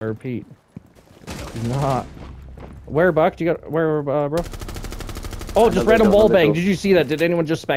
I repeat. He's not. Where, Buck? Do you got where, uh, bro? Oh, just random wall bang. Did you see that? Did anyone just spec?